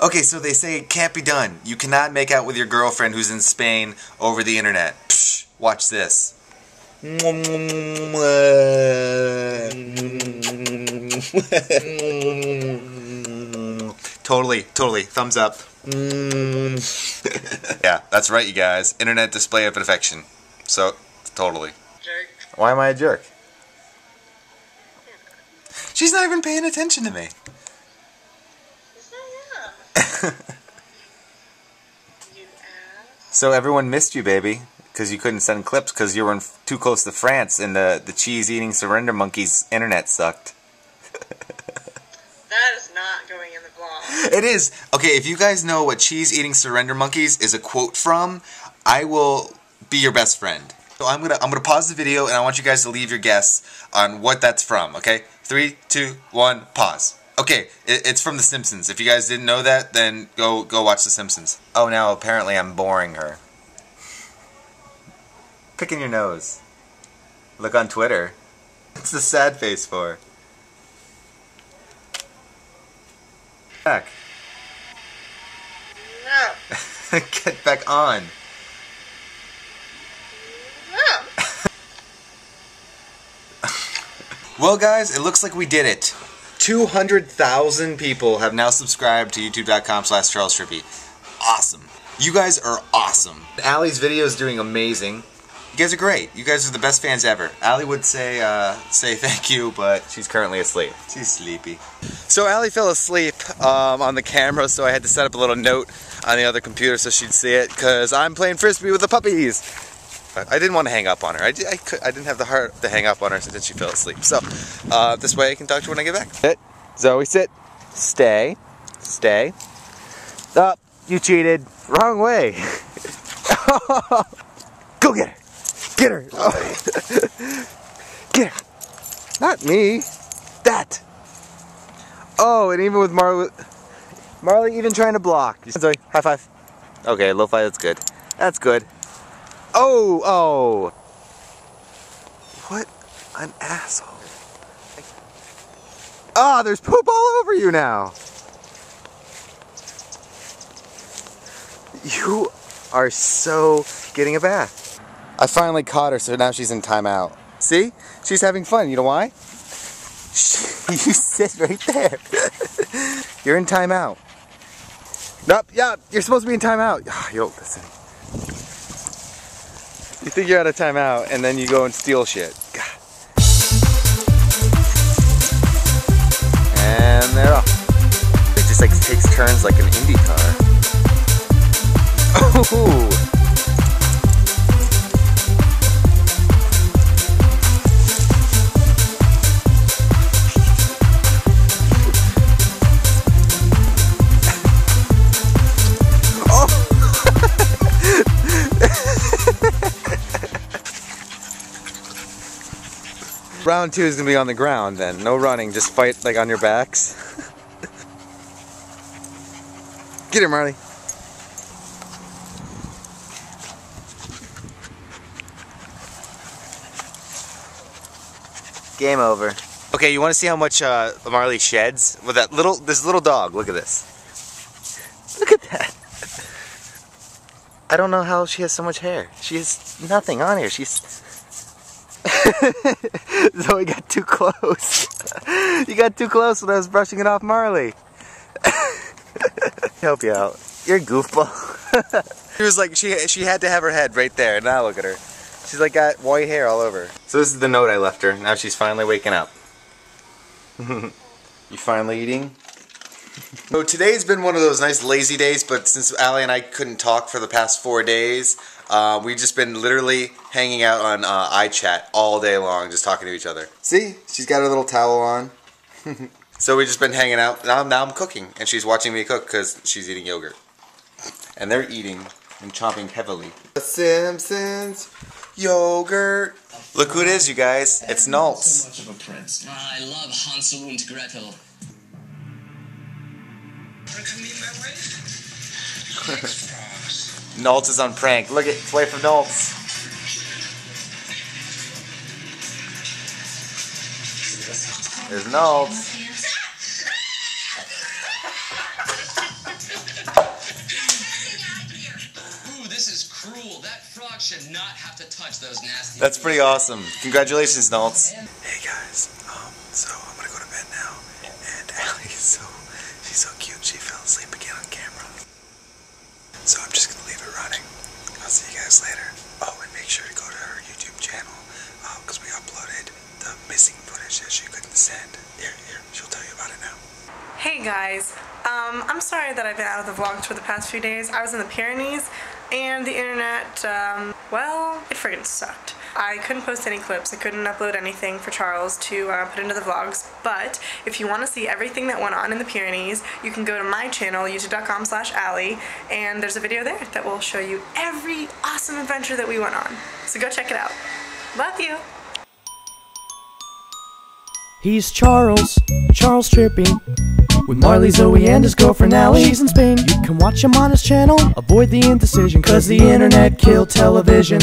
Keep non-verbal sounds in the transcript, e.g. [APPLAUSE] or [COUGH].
Okay, so they say it can't be done. You cannot make out with your girlfriend who's in Spain over the internet. Psh, watch this. [LAUGHS] totally, totally. Thumbs up. [LAUGHS] yeah, that's right, you guys. Internet display of affection. So, totally. Jerk. Why am I a jerk? She's not even paying attention to me. So, yeah. You ass. [LAUGHS] So everyone missed you, baby, because you couldn't send clips because you were in, too close to France and the, the cheese-eating surrender monkeys internet sucked. [LAUGHS] That is not going in the blog. It is. Okay, if you guys know what cheese-eating surrender monkeys is a quote from, I will be your best friend. So I'm gonna I'm gonna pause the video and I want you guys to leave your guess on what that's from. Okay, three, two, one, pause. Okay, it, it's from The Simpsons. If you guys didn't know that, then go go watch The Simpsons. Oh, now apparently I'm boring her. Picking your nose. Look on Twitter. What's the sad face for? Back. No. [LAUGHS] Get back on. No. [LAUGHS] Well, guys, it looks like we did it. 200,000 people have now subscribed to youtube.com slash Charles Trippy. Awesome. You guys are awesome. Allie's video is doing amazing. You guys are great. You guys are the best fans ever. Allie would say uh, say thank you, but she's currently asleep. She's sleepy. So Allie fell asleep um, on the camera, so I had to set up a little note on the other computer so she'd see it, because I'm playing Frisbee with the puppies. I didn't want to hang up on her. I, did, I, could, I didn't have the heart to hang up on her since she fell asleep. So uh, this way I can talk to her when I get back. Sit. Zoey, sit. Stay. Stay. Up. You cheated. Wrong way. [LAUGHS] Go get her. Get her. [LAUGHS] Get her. Not me. That. Oh, and even with Marley, Marley even trying to block. Zoey, high five. Okay, low five. That's good. That's good. Oh, oh. What an asshole. Ah, there's poop all over you now. You are so getting a bath. I finally caught her, so now she's in timeout. See? She's having fun. You know why? [LAUGHS] You sit right there. [LAUGHS] You're in timeout. Nope, yeah, you're supposed to be in timeout. Yo, listen. You think you're out of timeout, and then you go and steal shit. God. And they're off. It just like takes turns like an Indy car. [LAUGHS] Oh! Round two is gonna be on the ground then. No running, just fight like on your backs. [LAUGHS] Get him, Marley. Game over. Okay, you want to see how much uh, Marley sheds with that little this little dog? Look at this. Look at that. I don't know how she has so much hair. She has nothing on here. She's [LAUGHS] Zoey got too close. [LAUGHS] you got too close when I was brushing it off Marley. [LAUGHS] Help you out. You're a goofball. she was like, she she had to have her head right there. Now look at her. She's like got white hair all over. So this is the note I left her. Now she's finally waking up. you finally eating? So today's been one of those nice lazy days, but since Allie and I couldn't talk for the past four days, uh, we've just been literally hanging out on uh, iChat all day long, just talking to each other. See? She's got her little towel on. [LAUGHS] so we've just been hanging out. Now, now I'm cooking, and she's watching me cook because she's eating yogurt. And they're eating and chomping heavily. The Simpsons yogurt. Look who it is, you guys. It's So much of a prince. I love Hansel and Gretel. [LAUGHS] Noltz is on prank. Look at it's away from Noltz. There's Noltz. Should not have to touch those nasty. That's pretty awesome. Congratulations, Nolts. Hey she fell asleep again on camera. So I'm just gonna leave it running. I'll see you guys later. Oh, and make sure to go to her YouTube channel, uh, cause we uploaded the missing footage that she couldn't send. Here, here, she'll tell you about it now. Hey guys, um, I'm sorry that I've been out of the vlogs for the past few days. I was in the Pyrenees and the internet, um, well, it friggin' sucked. I couldn't post any clips, I couldn't upload anything for Charles to uh, put into the vlogs, but if you want to see everything that went on in the Pyrenees, you can go to my channel, youtube.com slash Allie, and there's a video there that will show you every awesome adventure that we went on. So go check it out. Love you! He's Charles, Charles Trippy. With Marley, Zoey, and his girlfriend Allie. She's in Spain. You can watch him on his channel. Avoid the indecision, cause the internet killed television.